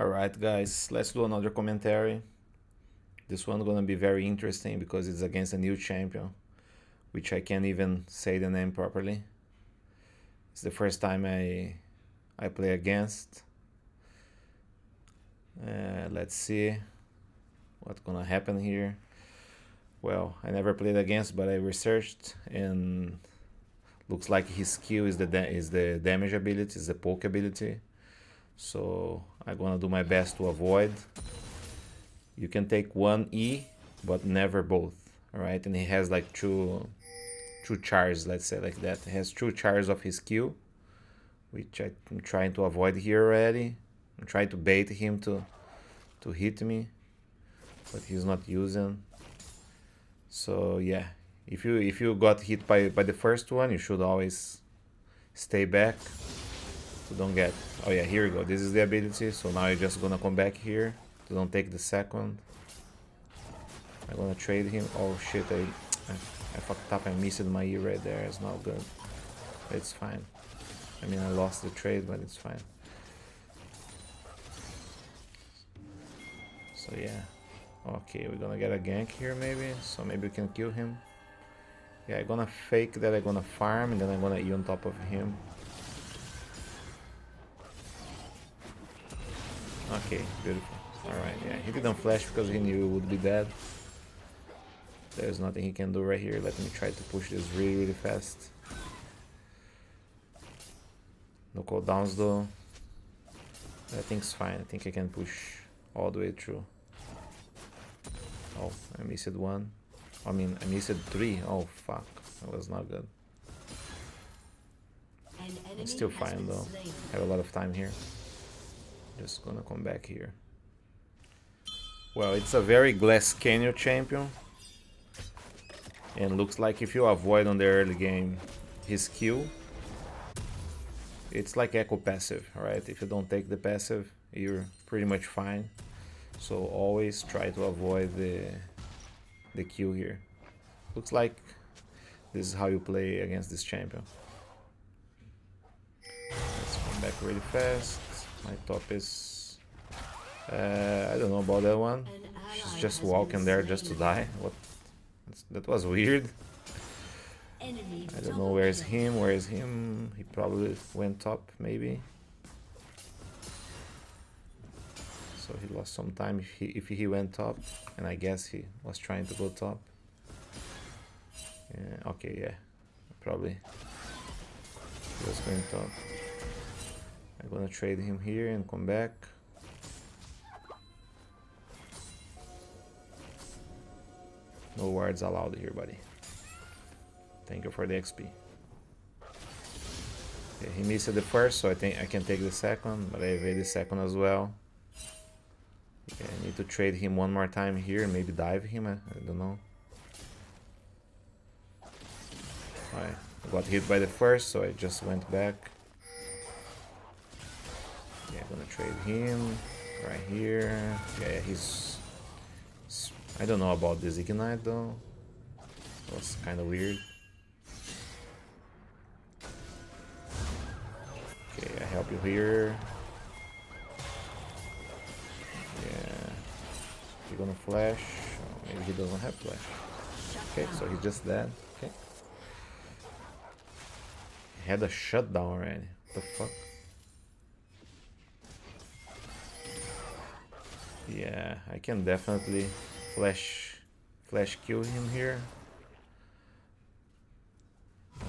Alright guys, let's do another commentary. This one gonna be very interesting because it's against a new champion, which I can't even say the name properly. It's the first time I I play against. Uh, let's see what's gonna happen here. Well, I never played against, but I researched and looks like his skill is the is the damage ability, is the poke ability. So I'm gonna do my best to avoid. You can take one E, but never both. Alright, and he has like two two chars, let's say like that. He has two chars of his Q, which I'm trying to avoid here already. I'm trying to bait him to to hit me, but he's not using. So yeah, if you if you got hit by by the first one, you should always stay back so don't get oh yeah here we go. This is the ability. So now you're just gonna come back here. So don't take the second. I'm gonna trade him. Oh shit I, I, I fucked up. I missed my E right there. It's not good. It's fine. I mean I lost the trade but it's fine. So yeah. Okay we're gonna get a gank here maybe. So maybe we can kill him. Yeah I'm gonna fake that I'm gonna farm and then I'm gonna E on top of him Okay, beautiful. Alright, yeah, he didn't flash because he knew it would be dead. There's nothing he can do right here. Let me try to push this really, really fast. No cooldowns though. I think it's fine. I think I can push all the way through. Oh, I missed one. I mean, I missed three. Oh, fuck. That was not good. It's still fine though. I have a lot of time here. Just gonna come back here. Well, it's a very glass cannon champion. And looks like if you avoid on the early game his Q, it's like Ekko passive, right? If you don't take the passive, you're pretty much fine. So always try to avoid the, the Q here. Looks like this is how you play against this champion. Let's come back really fast. My top is... Uh, I don't know about that one. She's just walking there just to die. What? that was weird. I don't know where's him, where's him. He probably went top, maybe. So he lost some time if he, if he went top. And I guess he was trying to go top. Yeah, okay, yeah. Probably. He was going top. I'm gonna trade him here and come back. No wards allowed here, buddy. Thank you for the XP. Okay, he missed the first, so I think I can take the second, but I evade the second as well. Okay, I need to trade him one more time here, maybe dive him, I, I don't know. I got hit by the first, so I just went back. Gonna trade him right here. Yeah, he's... I don't know about this Ignite though. That's kind of weird. Okay, I help you here. Yeah. You're gonna flash. Oh, maybe he doesn't have flash. Okay, so he's just dead. Okay. He had a shutdown already. What the fuck? Yeah, I can definitely flash flash kill him here.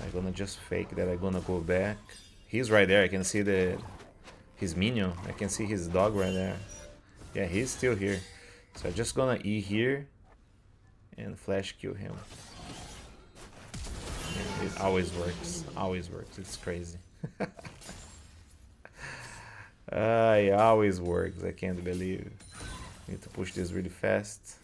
I'm gonna just fake that I'm gonna go back. He's right there, I can see the his minion. I can see his dog right there. Yeah, he's still here. So I'm just gonna E here and flash kill him. it always works. Always works. It's crazy. uh, it always works. I can't believe. Need to push this really fast.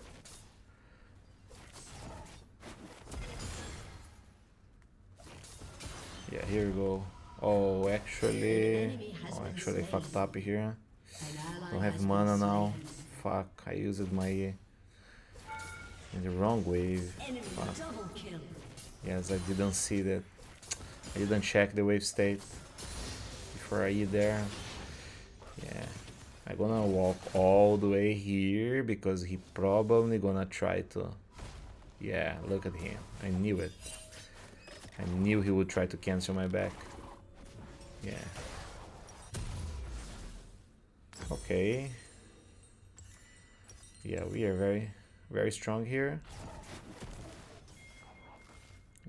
Yeah, here we go. Oh, actually... Oh, actually I fucked up here. Don't have mana now. Fuck, I used my... In the wrong wave. Fuck. Yes, I didn't see that. I didn't check the wave state before I eat there. Yeah. I'm gonna walk all the way here because he probably gonna try to... Yeah, look at him. I knew it. I knew he would try to cancel my back. Yeah. Okay. Yeah, we are very, very strong here.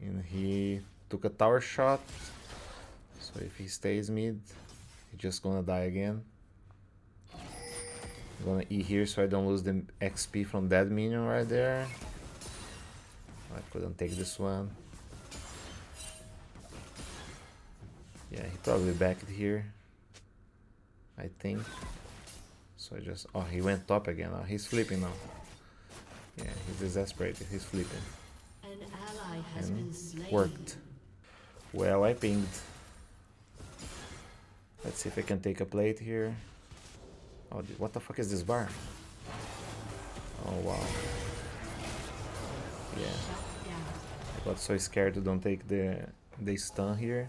And he took a tower shot. So if he stays mid, he's just gonna die again. I'm gonna E here so I don't lose the XP from that minion right there. I couldn't take this one. Yeah, he probably backed here. I think. So I just... Oh, he went top again. Oh, he's flipping now. Yeah, he's exasperated. He's flipping. An ally has And been slain. worked. Well, I pinged. Let's see if I can take a plate here. Oh, what the fuck is this bar? Oh, wow. Yeah, I got so scared to don't take the, the stun here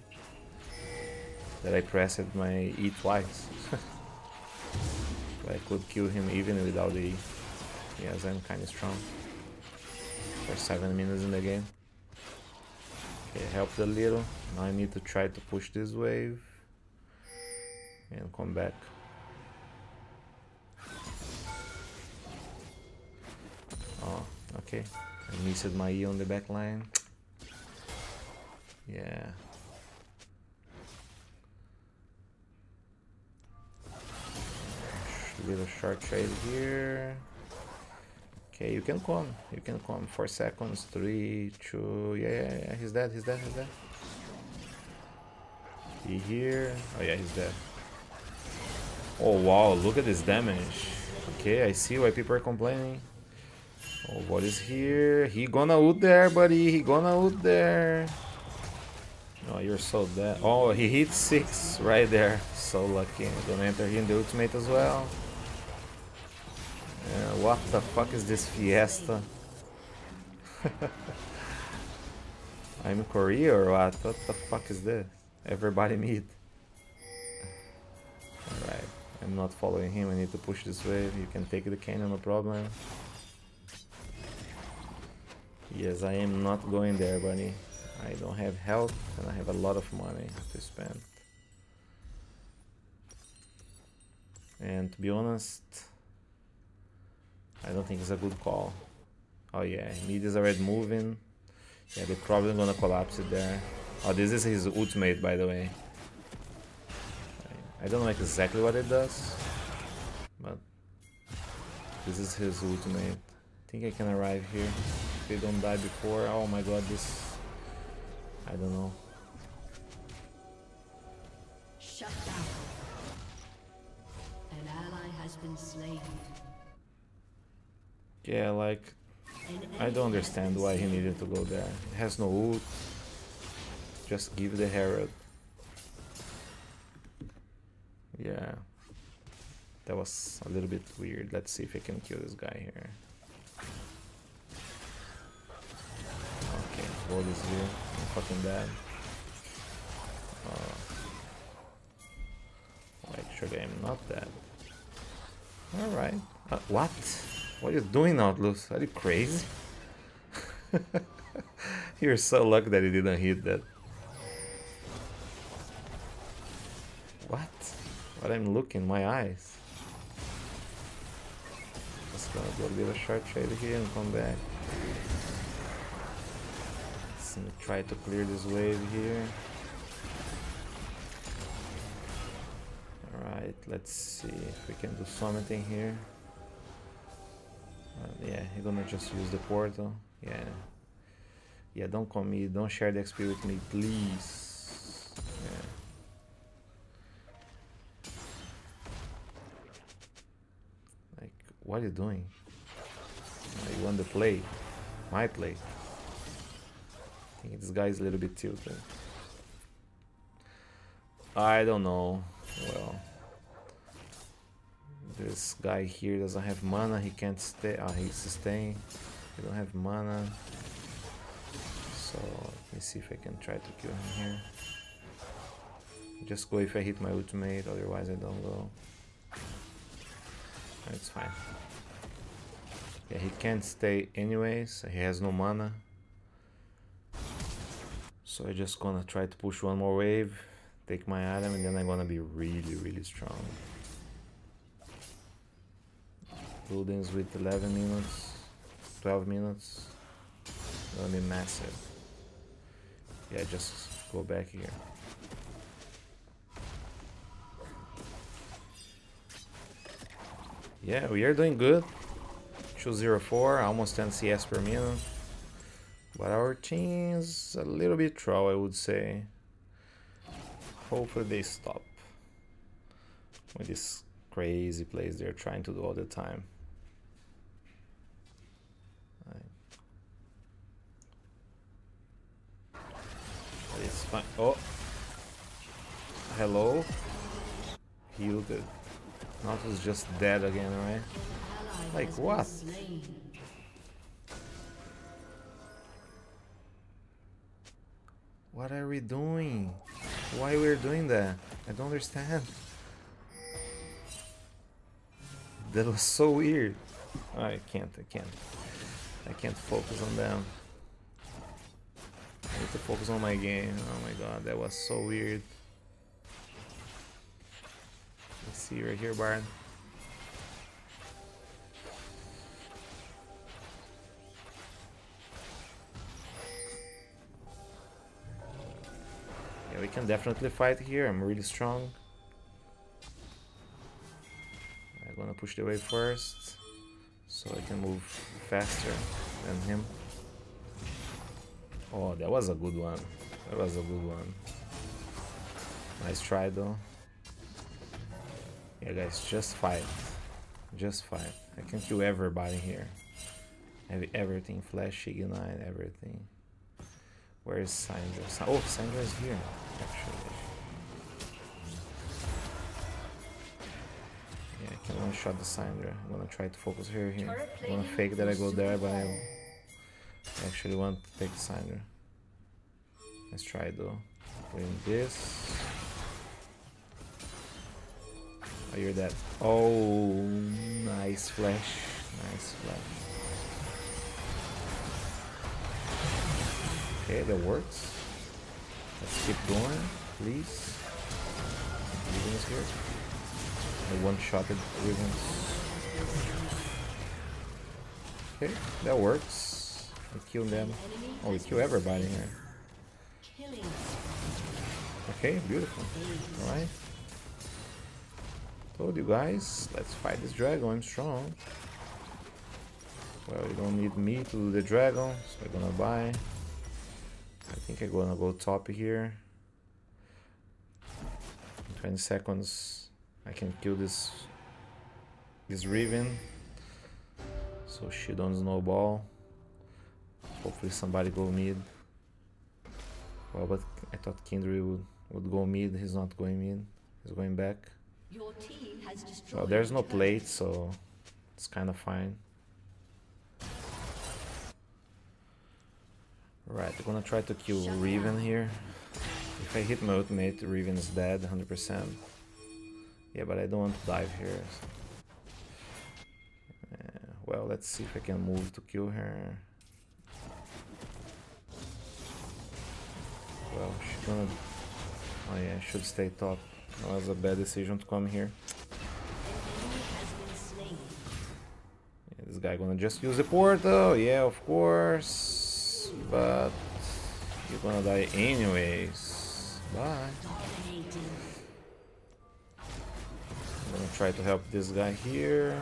that I pressed my E twice. I could kill him even without the E. Yes, I'm kinda strong. For 7 minutes in the game. Okay, helped a little. Now I need to try to push this wave and come back. Okay. I missed my E on the back line. Yeah. Little short trade here. Okay, you can come. You can come. Four seconds. Three, two. Yeah, yeah, yeah. He's dead. He's dead. He's dead. He here. Oh yeah, he's dead. Oh wow! Look at this damage. Okay, I see why people are complaining. Oh, what is here? He gonna ult there, buddy. He gonna ult there. Oh, you're so dead. Oh, he hit six right there. So lucky. Gonna enter in the ultimate as well. Uh, what the fuck is this fiesta? I'm Korea or what? What the fuck is this? Everybody meet. Alright, I'm not following him. I need to push this wave. You can take the cannon, no problem. Yes, I am not going there, buddy. I don't have health and I have a lot of money to spend. And to be honest, I don't think it's a good call. Oh yeah, mid is already moving. Yeah, they're probably gonna collapse it there. Oh, this is his ultimate, by the way. I- don't know exactly what it does, but this is his ultimate. I think I can arrive here. They don't die before. Oh my god, this... I don't know. Shut down. An ally has been slain. Yeah, like, I don't understand why he needed to go there. It has no ult. Just give the Herald. Yeah. That was a little bit weird. Let's see if I can kill this guy here. Okay, Ward is here. I'm fucking dead. Uh, actually, I'm not dead. Alright. Uh, what? What are you doing, Nautilus? Are you crazy? You're so lucky that he didn't hit that. What? What I'm looking, my eyes. Just gonna do a little short trade here and come back. Try to clear this wave here. Alright, let's see if we can do something here. Uh, yeah, you're gonna just use the portal. Yeah. Yeah, don't call me, don't share the XP with me, please. Yeah. Like, what are you doing? You want to play? My play. Think this guy's a little bit tilted. I don't know. Well, this guy here doesn't have mana. He can't stay. Ah, he's staying. He don't have mana. So let me see if I can try to kill him here. Just go if I hit my ultimate. Otherwise, I don't go. It's fine. Yeah, he can't stay anyways. He has no mana. So I just gonna try to push one more wave, take my item, and then I'm gonna be really, really strong. Buildings with 11 minutes, 12 minutes. Gonna be massive. Yeah, just go back here. Yeah, we are doing good. 204, almost 10 CS per minute. But our team's a little bit troll, I would say. Hopefully they stop. With this crazy plays they're trying to do all the time. It's fine. Oh! Hello? Healed it. Nautilus just dead again, right? Like what? What are we doing? Why we're doing that? I don't understand. That was so weird. I can't, I can't. I can't focus on them. I need to focus on my game. Oh my god, that was so weird. Let's see right here, Baron. Can definitely fight here. I'm really strong. I'm gonna push the wave first, so I can move faster than him. Oh, that was a good one. That was a good one. Nice try though. Yeah guys, just fight. Just fight. I can kill everybody here. Have everything, flash, ignite, everything. Where is Syndra? Oh, Syndra is here, actually. Yeah, I can one shot the Syndra. I'm gonna try to focus her here. I'm gonna fake that I go there, but I actually want to take the Syndra. Let's try though. Win this. Oh, you're dead. Oh, nice flash. Nice flash. Okay, that works. Let's keep going, please. Here. I one-shotted Riven. Okay, that works. We kill them. Oh, we kill everybody here. Okay, beautiful. Alright. Told you guys, let's fight this dragon, I'm strong. Well, you don't need me to do the dragon, so I'm gonna buy. I think I'm gonna go top here. In 20 seconds I can kill this this Riven. So she don't snowball. Hopefully somebody go mid. Well but I thought Kindred would, would go mid, he's not going mid. He's going back. Well there's no plate so it's kinda fine. Right, I'm gonna try to kill Riven here. If I hit my ultimate, Riven is dead 100%. Yeah, but I don't want to dive here. So. Uh, well, let's see if I can move to kill her. Well, she's gonna... Oh yeah, I should stay top. That was a bad decision to come here. Yeah, this guy gonna just use the portal. Yeah, of course but you're gonna die anyways. Bye. I'm gonna try to help this guy here,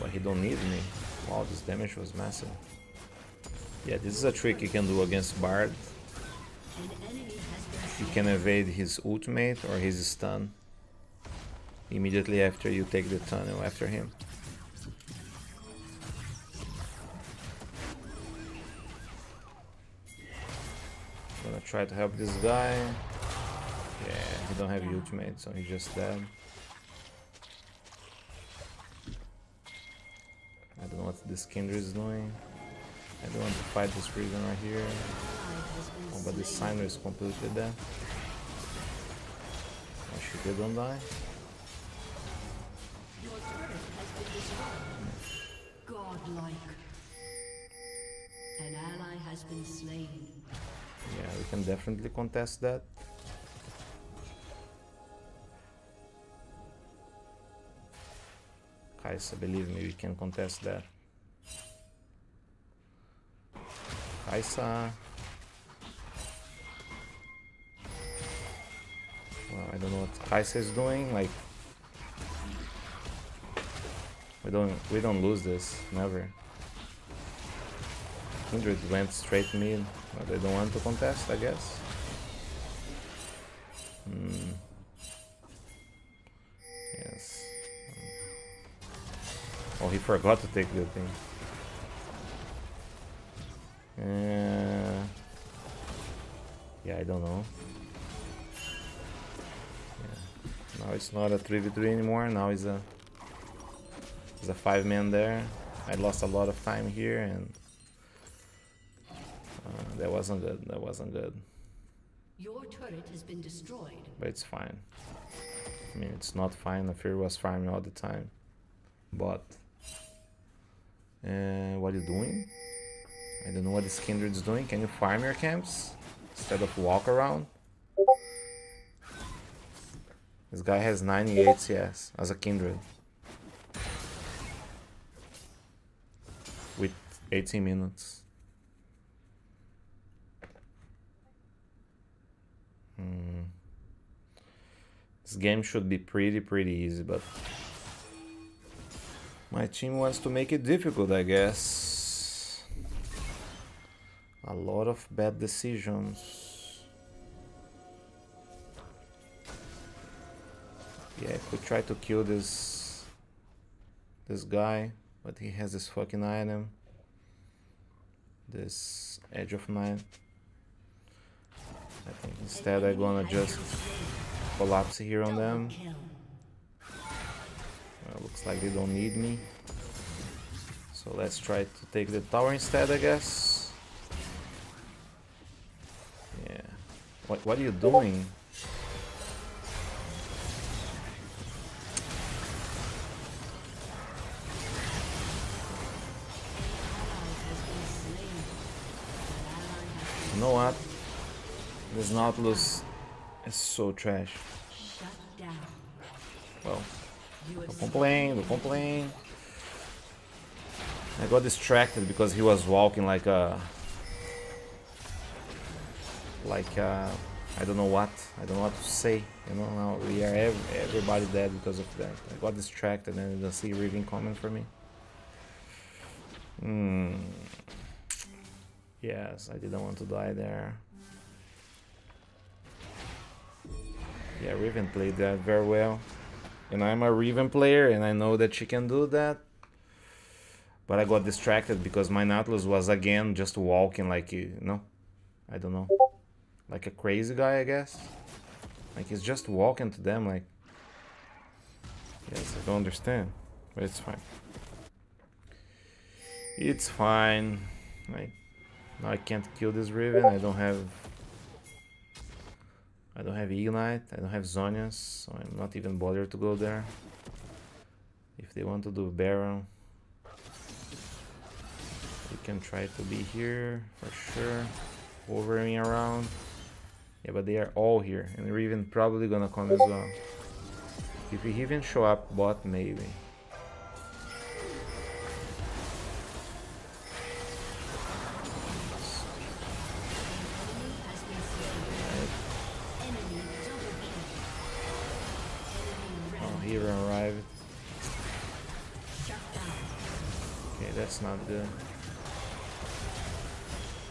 but he don't need me. Wow, this damage was massive. Yeah, this is a trick you can do against Bard. You can evade his ultimate or his stun immediately after you take the tunnel after him. try to help this guy. Yeah, he don't have ultimate, so he's just dead. I don't know what this kinder is doing. I don't want to fight this prison right here. Oh, but this Syndra is completely dead. I should they don't die. Godlike. An ally has been slain. Yeah, we can definitely contest that. Kai'Sa, believe me, we can contest that. Kai'Sa. Uh, well, I don't know what Kai'Sa is doing. Like, we don't we don't lose this never. Kindred went straight mid, but they don't want to contest, I guess. Hmm. Yes. Oh, he forgot to take the thing. Uh, yeah, I don't know. Yeah. Now it's not a 3v3 anymore, now it's a it's a five man there. I lost a lot of time here and that wasn't good. That wasn't good. Your turret has been destroyed. But it's fine. I mean, it's not fine. The fear was farming all the time. But... Uh, what are you doing? I don't know what this kindred is doing. Can you farm your camps? Instead of walk around? This guy has 98 CS as a kindred. With 18 minutes. This game should be pretty, pretty easy, but... My team wants to make it difficult, I guess. A lot of bad decisions. Yeah, I could try to kill this... This guy, but he has this fucking item. This Edge of Night. I think instead I'm gonna just collapse here on them. Well, looks like they don't need me. So let's try to take the tower instead, I guess. Yeah. What, what are you doing? You know what? This Nautilus is so trash. Shut down. Well, Don't complain, don't complain. I got distracted because he was walking like a... Like a... I don't know what. I don't know what to say. You know, now we are ev everybody dead because of that. I got distracted and I didn't see Riven coming for me. Hmm. Yes, I didn't want to die there. Yeah, Riven played that very well. And I'm a Riven player and I know that she can do that. But I got distracted because my Nautilus was again just walking like, you know, I don't know. Like a crazy guy, I guess. Like he's just walking to them like... Yes, I don't understand. But it's fine. It's fine. Like, now I can't kill this Riven. I don't have... I don't have Ignite. I don't have Zhonya's. So I'm not even bothered to go there. If they want to do Baron... We can try to be here for sure. Hovering around. Yeah, but they are all here. And Riven probably gonna come as well. If we even show up bot, maybe. Red. hero arrived. Shut down. Okay, that's not good.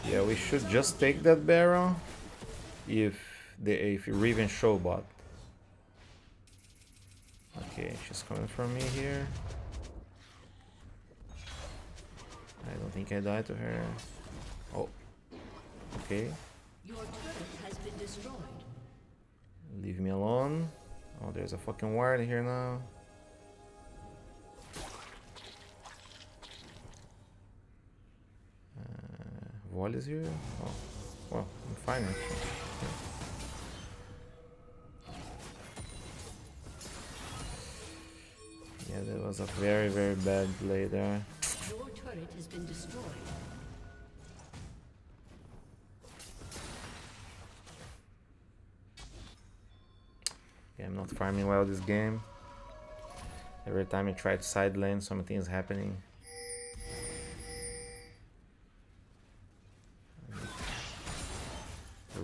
Yeah, we should just take that Baron if the if Riven show bot. Okay, she's coming for me here. I don't think I died to her. Oh. Okay. Your turret has been destroyed. Leave me alone. Oh, there's a fucking ward here now. what is your? Oh, well, I'm fine actually. Yeah. that was a very, very bad play there. Your turret has been destroyed. Yeah, I'm not farming well this game. Every time I try to side lane, something is happening.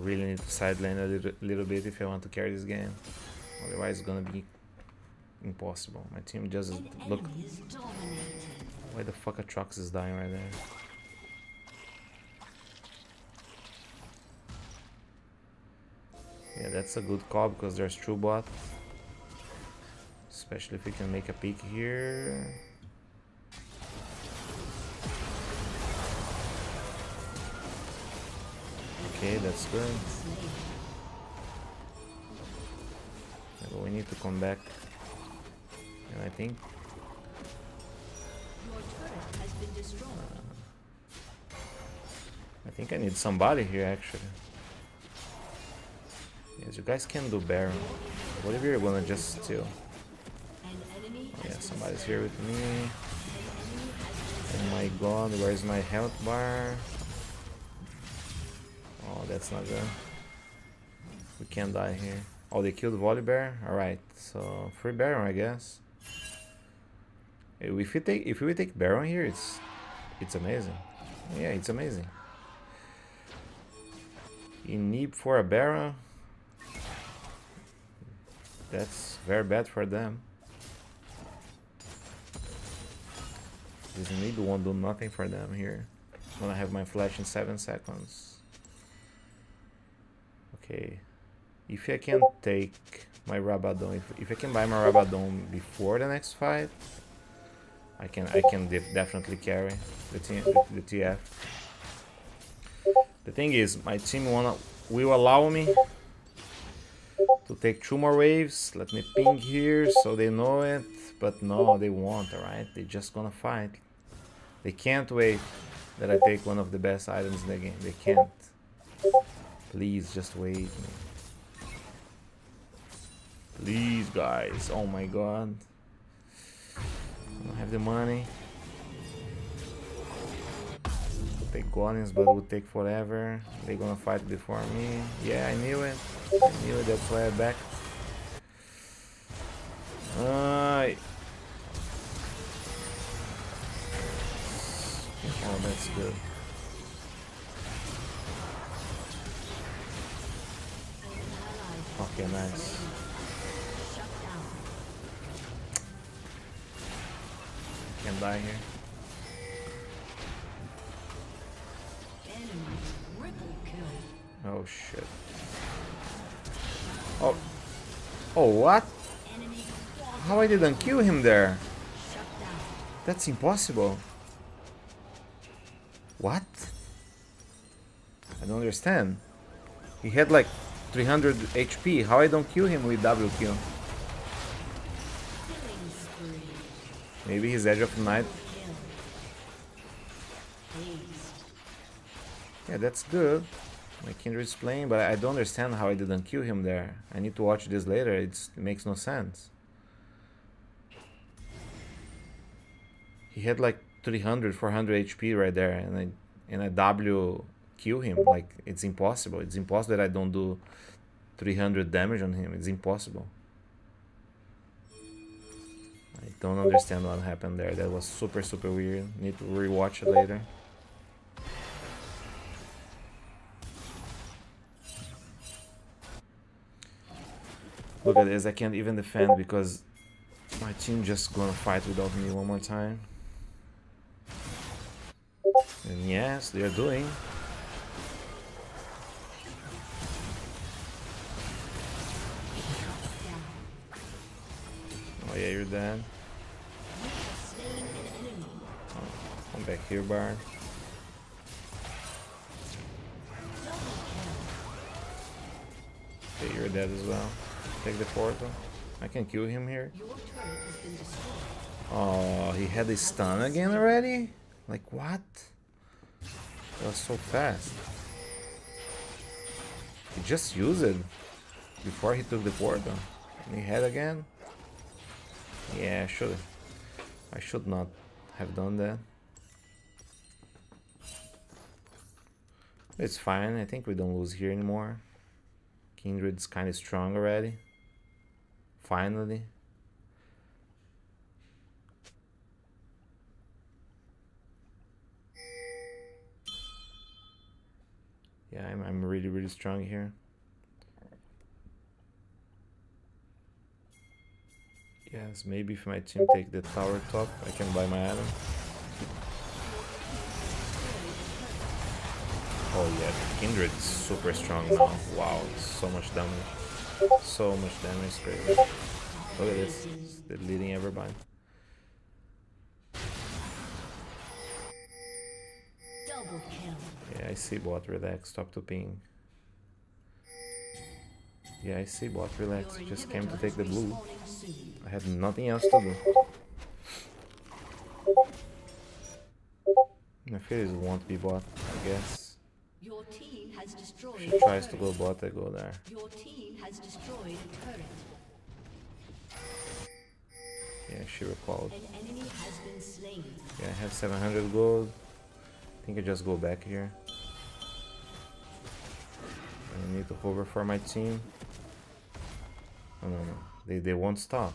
Really need to side lane a little, little bit if I want to carry this game. Otherwise, it's gonna be impossible. My team just look. Why the fuck Aatrox is dying right there? Yeah, that's a good call because there's true bot. Especially if we can make a peek here. Okay, that's good. Yeah, But we need to come back. And I think Your turret has been destroyed. I think I need somebody here actually. Yes, you guys can do Baron. What if you're gonna just steal? Oh, yeah, somebody's here with me. An enemy has been Oh my god, where's my health bar? Oh, that's not good. We can't die here. Oh, they killed Volibear? Alright, so free Baron, I guess. If we take if we take Baron here, it's it's amazing. Yeah, it's amazing. In need for a Baron, that's very bad for them. This need won't do nothing for them here. I'm gonna have my flash in 7 seconds. Okay. If I can take my Rabadon, if, if I can buy my Rabadon before the next fight, I can I can def definitely carry the, T the, the TF. The thing is, my team wanna will allow me to take two more waves. Let me ping here so they know it. But no, they won't, alright? They're just gonna fight. They can't wait that I take one of the best items in the game. They can't. Please just wait. Please, guys. Oh my god. I don't have the money. Take Golems, but it would take forever. They're gonna fight before me. Yeah, I knew it. I knew it, that's why I backed. Alright. Oh, that's good. Okay, nice. shut down. Can die here. Oh shit. Oh. Oh, what? How I didn't kill him there? That's impossible. What? I don't understand. He had like 300 HP. How I don't kill him with W kill? Maybe his Edge of Night. Yeah, that's good. My Kindred's playing, but I don't understand how I didn't kill him there. I need to watch this later. It's, it makes no sense. He had like 300, 400 HP right there, and I and I W kill him. Like it's impossible. It's impossible that I don't do 300 damage on him. It's impossible. I don't understand what happened there. That was super super weird. Need to rewatch it later. Look at this, I can't even defend because my team just gonna fight without me one more time. And yes, they're doing. Oh yeah, you're dead. Enemy. Oh, Come back here, Bard. Okay, you're dead as well. Take the portal. I can kill him here. Your turret has been destroyed. Oh, he had a stun again already? Like what? That was so fast. He just used it before he took the portal. And he had again? Yeah, I should I should not have done that. It's fine, I think we don't lose here anymore. Kindred's kinda strong already. Finally. Yeah, I'm, I'm really, really strong here. Maybe if my team take the tower top, I can buy my item. Oh yeah, Kindred is super strong now. Wow, so much damage. So much damage, crazy. Look at this, it's everybody. Double kill. Yeah, I see bot, relax, stop to ping. Yeah, I see bot, relax, just came to take the blue. I had nothing else to do. My fear is won't be bot, I guess. Your team has destroyed She tries to go bot, I go there. Your team has destroyed a turret. Yeah, she recalled. An enemy has been slain. Yeah, I have 700 gold. I think I just go back here. I need to hover for my team. Oh no, no. They, they won't stop.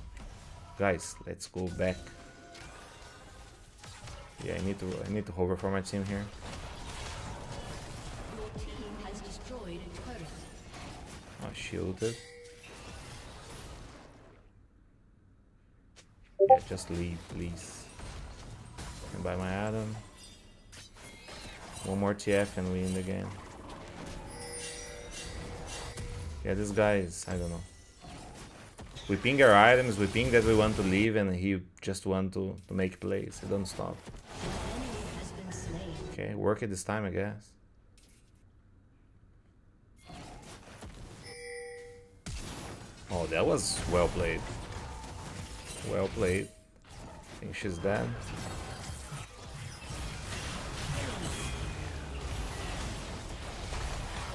Guys, let's go back. Yeah, I need to I need to hover for my team here. Your team has destroyed a. Oh, shielded. Yeah, just leave, please. And buy my Adam. One more TF and we win the game. Yeah, this guy is, I don't know. We ping our items, we ping that we want to leave and he just want to, to make plays. He don't stop. Okay, work it this time, I guess. Oh, that was well played. Well played. I think she's dead.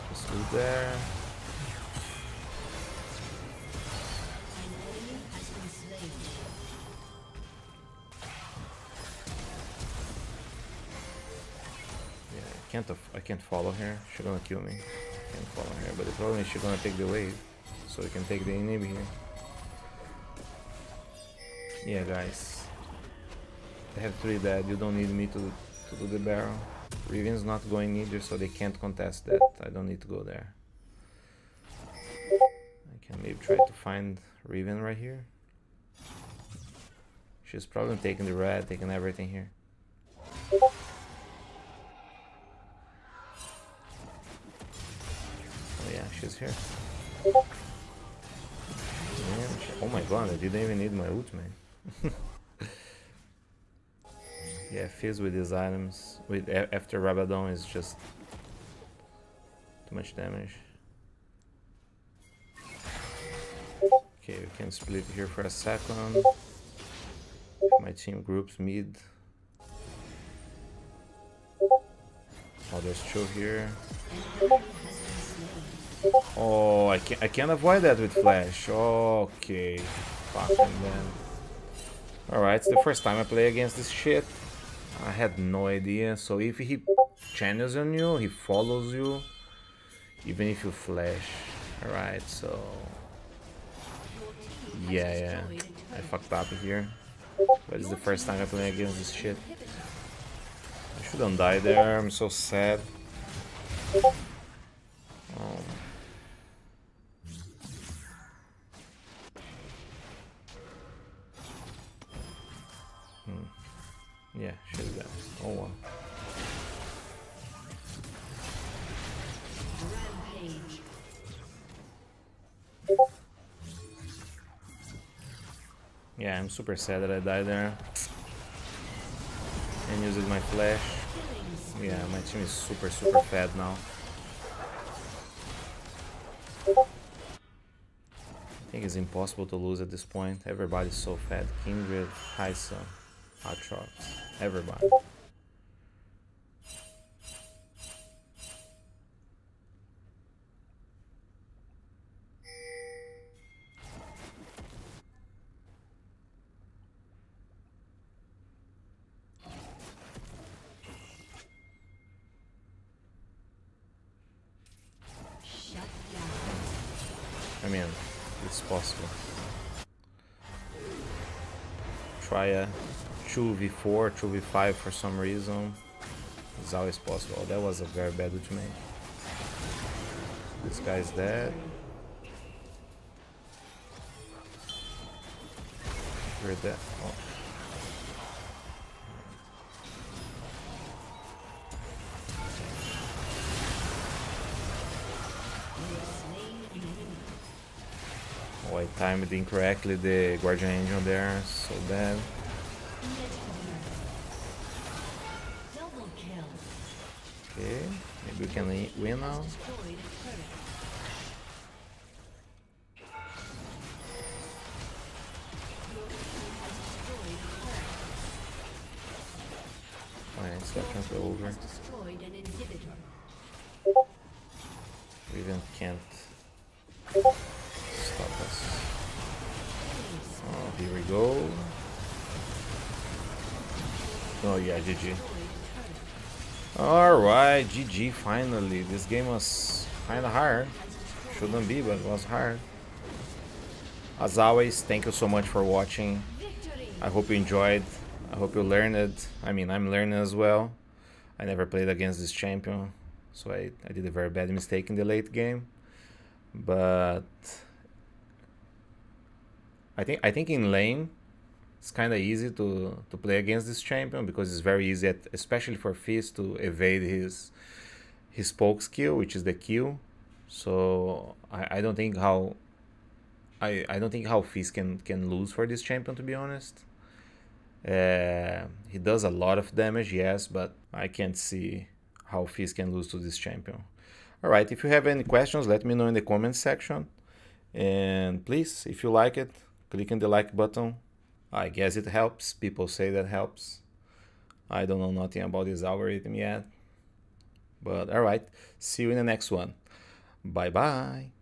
Just go there. Can't. I can't follow her. She's gonna kill me. I can't follow her. But the problem is she's gonna take the wave, so we can take the inhib here. Yeah, guys. I have three dead. You don't need me to to do the Baron. Riven's not going either, so they can't contest that. I don't need to go there. I can maybe try to find Riven right here. She's probably taking the red, taking everything here. Oh here. Oh my god, I didn't even need my ult, man. yeah, Fizz with these items, with after Rabadon is just too much damage. Okay, we can split here for a second. My team groups mid. Oh, there's two here. Oh, I can't, I can't avoid that with flash. Okay, fucking then. Alright, it's the first time I play against this shit. I had no idea. So if he channels on you, he follows you, even if you flash. Alright, so yeah, yeah, I fucked up here. But it's the first time I play against this shit. I shouldn't die there. I'm so sad. Yeah, I'm super sad that I died there. And using my flash. Yeah, my team is super, super fat now. I think it's impossible to lose at this point. Everybody's so fat. Kindred, Kai'Sa, Aatrox, everybody. 2v4, 2v5 for some reason. It's always possible. That was a very bad ultimate. This guy's dead. You're dead. Oh. Oh, I timed incorrectly the Guardian Angel there, so bad. Maybe we can win now. Finally. This game was kinda hard. Shouldn't be, but it was hard. As always, thank you so much for watching. I hope you enjoyed. I hope you learned it. I mean, I'm learning as well. I never played against this champion, so I, I did a very bad mistake in the late game. But I think I think in lane it's kind of easy to to play against this champion because it's very easy, at, especially for Fizz to evade his his poke skill, which is the Q. So I, I don't think how I, I don't think how Fizz can can lose for this champion to be honest. Uh, he does a lot of damage, yes, but I can't see how Fizz can lose to this champion. Alright, if you have any questions, let me know in the comments section. And please, if you like it, click on the like button. I guess it helps. People say that helps. I don't know nothing about this algorithm yet. But alright, see you in the next one. Bye bye.